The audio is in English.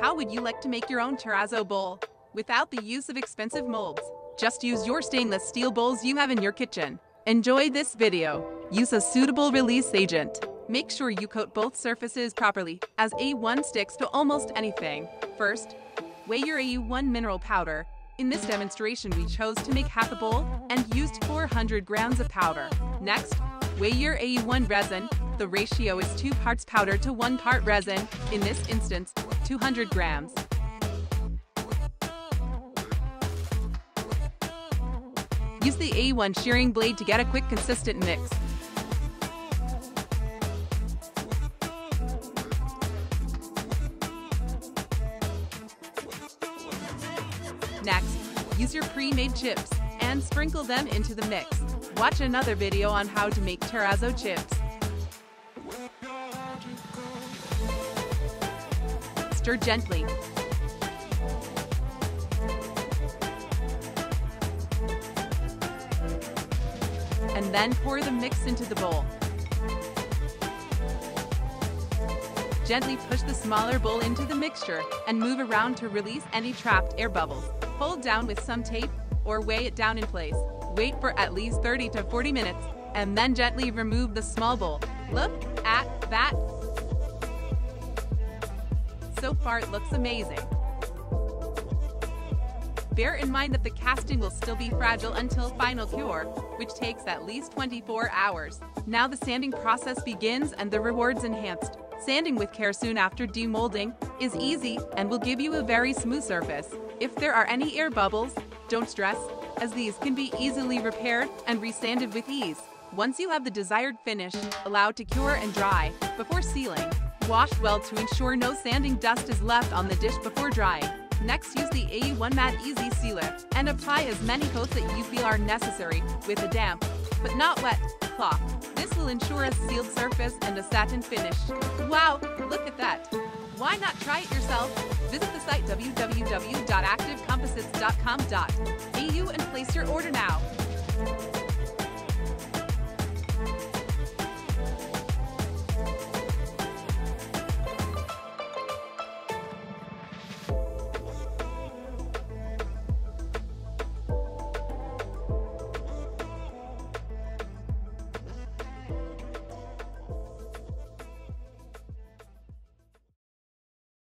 How would you like to make your own terrazzo bowl without the use of expensive molds? Just use your stainless steel bowls you have in your kitchen. Enjoy this video. Use a suitable release agent. Make sure you coat both surfaces properly, as A1 sticks to almost anything. First, weigh your A1 mineral powder. In this demonstration, we chose to make half a bowl and used 400 grams of powder. Next, weigh your A1 resin. The ratio is 2 parts powder to 1 part resin. In this instance, 200 grams. Use the A1 shearing blade to get a quick consistent mix. Next, use your pre-made chips and sprinkle them into the mix. Watch another video on how to make terrazzo chips. Stir gently. And then pour the mix into the bowl. Gently push the smaller bowl into the mixture and move around to release any trapped air bubbles. Hold down with some tape or weigh it down in place. Wait for at least 30 to 40 minutes and then gently remove the small bowl. Look at that. So far it looks amazing. Bear in mind that the casting will still be fragile until final cure, which takes at least 24 hours. Now the sanding process begins and the rewards enhanced. Sanding with care soon after demolding is easy and will give you a very smooth surface. If there are any air bubbles, don't stress, as these can be easily repaired and resanded with ease. Once you have the desired finish, allow to cure and dry before sealing. Wash well to ensure no sanding dust is left on the dish before drying. Next, use the A1 Matte Easy Sealer and apply as many coats that you feel are necessary with a damp, but not wet, cloth. This will ensure a sealed surface and a satin finish. Wow, look at that! Why not try it yourself? Visit the site www.activecomposites.com.au and place your order now.